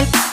like